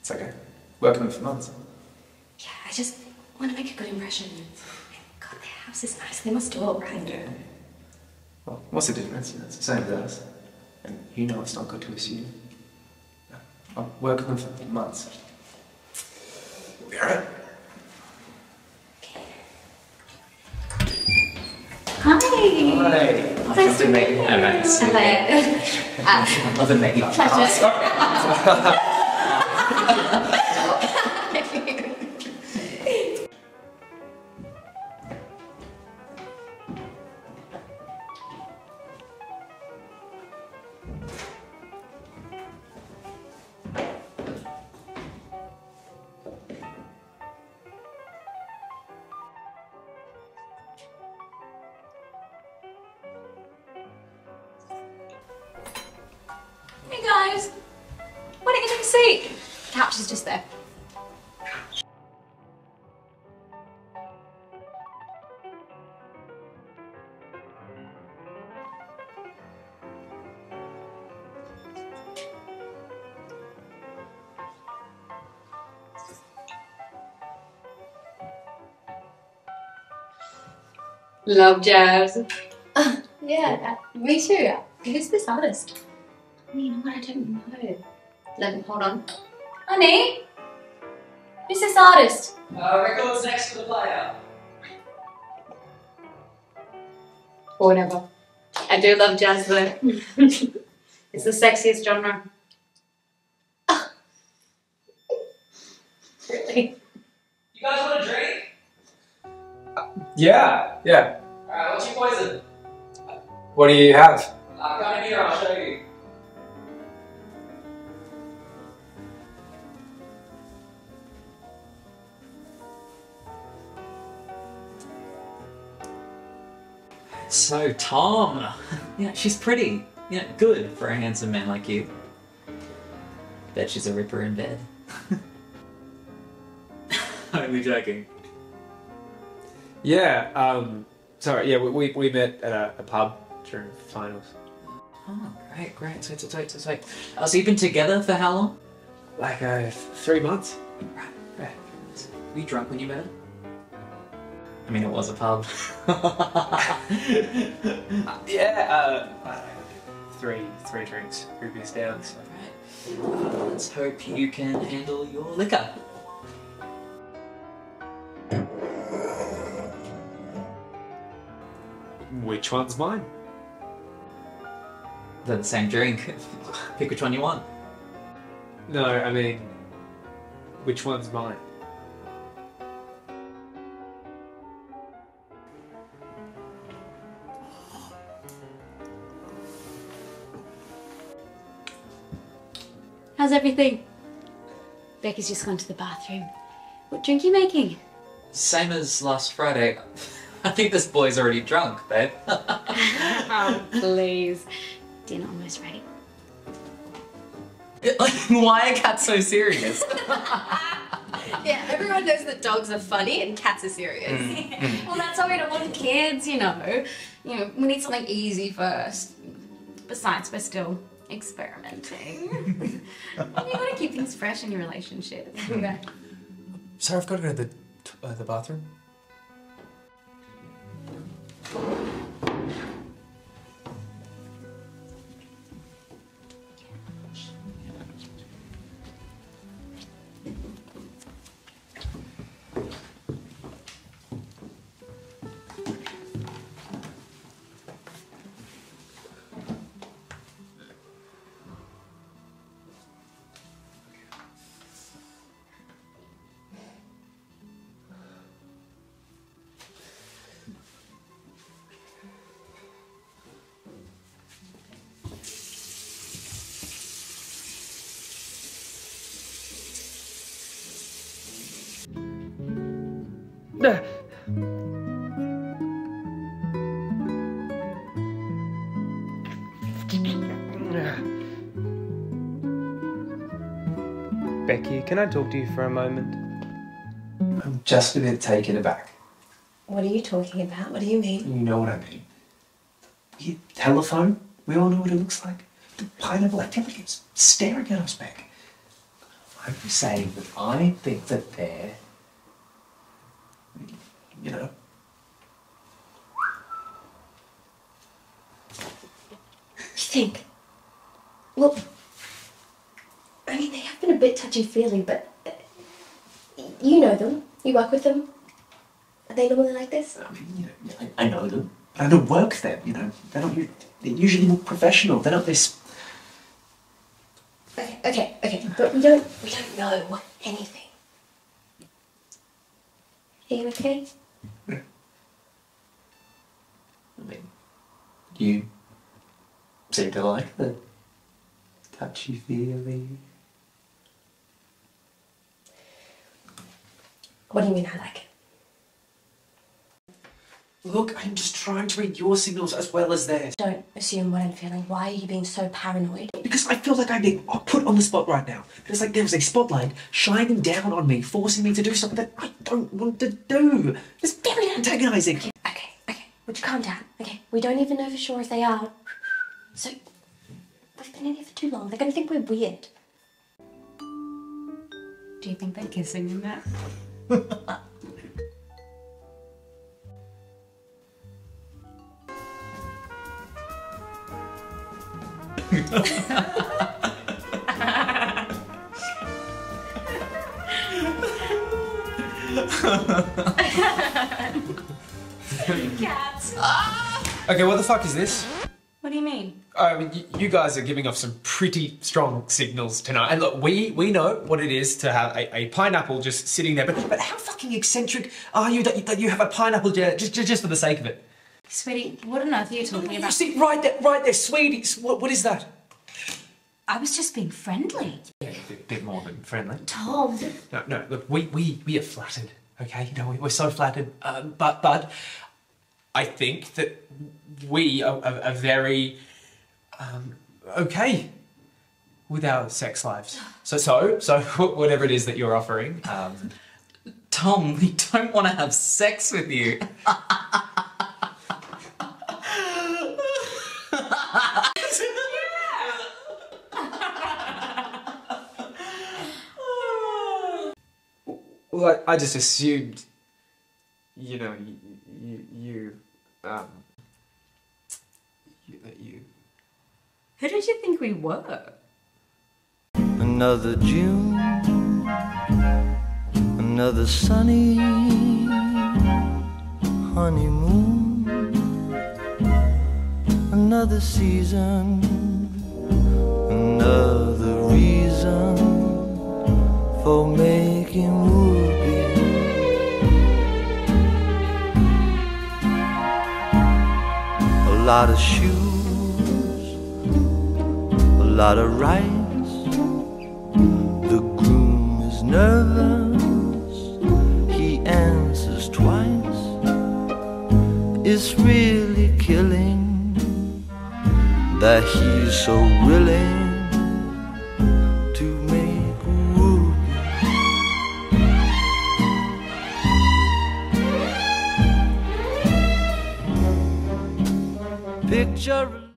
It's okay. Working with them for months. Yeah, I just want to make a good impression. God, their house is nice. They must do all right. Yeah. Well, what's the difference? It's the same as us. And you know it's not good to assume. I've worked with them for months. You'll be alright. Hi. Hey. Thanks for meeting you. Hello. Ah, Love to meet you. Pleasure. Hey Why don't you take a seat? Couch is just there. Love jazz. yeah, me too. Who's this artist? You know what? I don't know. Let me hold on. Honey, who's this artist? Uh, records next to the player. Or whatever. I do love jazz though. it's the sexiest genre. really? You guys want a drink? Yeah, yeah. Alright, what's your poison? What do you have? Uh, come in here, I'll show you. So, Tom. Yeah, she's pretty. Yeah, good for a handsome man like you. Bet she's a ripper in bed. Only joking. Yeah, um, sorry, yeah, we, we, we met at a, a pub during finals. Oh, great, great. Sweet, sweet, sweet, sweet. Uh, so you've been together for how long? Like, uh, three months? Right. Yeah. Were you drunk when you met her? I mean, it was a pub. Yeah, uh, I don't know, three, three drinks, previous down, so. Right. Uh, let's hope you can handle your liquor. Which one's mine? They're the same drink. Pick which one you want. No, I mean, which one's mine? How's everything? Becky's just gone to the bathroom. What drink are you making? Same as last Friday. I think this boy's already drunk, babe. oh, please. Dinner almost ready. why are cats so serious? Yeah, everyone knows that dogs are funny and cats are serious. Mm, mm. well, that's why we don't want kids, you know. You know, we need something easy first. Besides, we're still experimenting. you gotta keep things fresh in your relationship. Okay. Sorry, I've got to go to the, uh, the bathroom. Becky, can I talk to you for a moment? I'm just a bit taken aback. What are you talking about? What do you mean? You know what I mean. You telephone We all know what it looks like. The pineapple activity is staring at us back. I'm just saying that I think that they're, you know, You think? Well, I mean, they have been a bit touchy feely, but uh, you know them. You work with them. Are they normally like this? I mean, you know, I, I know them, but I don't work them. You know, they're not. They're usually more professional. They're not this. Okay, okay, okay. But we don't, we don't know anything. Are you okay? I mean, you seem to like the touchy feely. What do you mean I like it? Look, I'm just trying to read your signals as well as theirs. Don't assume what I'm feeling. Why are you being so paranoid? Because I feel like I'm being put on the spot right now. It's like there's a spotlight shining down on me, forcing me to do something that I don't want to do. It's very antagonizing. Okay, okay. Would you calm down? Okay. We don't even know for sure if they are. So, we've been in here for too long. They're gonna think we're weird. Do you think they're kissing in that? Cats. Okay, what the fuck is this? What do you mean? I mean, you guys are giving off some pretty strong signals tonight. And look, we we know what it is to have a, a pineapple just sitting there. But, but how fucking eccentric are you that, you that you have a pineapple just, just just for the sake of it? Sweetie, what on earth are you talking about? You see, right there, right there, sweetie. What, what is that? I was just being friendly. Yeah, a bit, bit more than friendly. Tom. No, no. Look, we we we are flattered. Okay, you know, we, we're so flattered. Um, but but I think that we are, are, are very um, okay with our sex lives. So so so whatever it is that you're offering. Um, Tom, we don't want to have sex with you. well, I, I just assumed, you know, you you, you um, you, that you. Who did you think we were? Another June, another sunny honeymoon, another season, another reason for making whoopee. Lot of shoes, a lot of rice. The groom is nervous, he answers twice. It's really killing that he's so willing Picture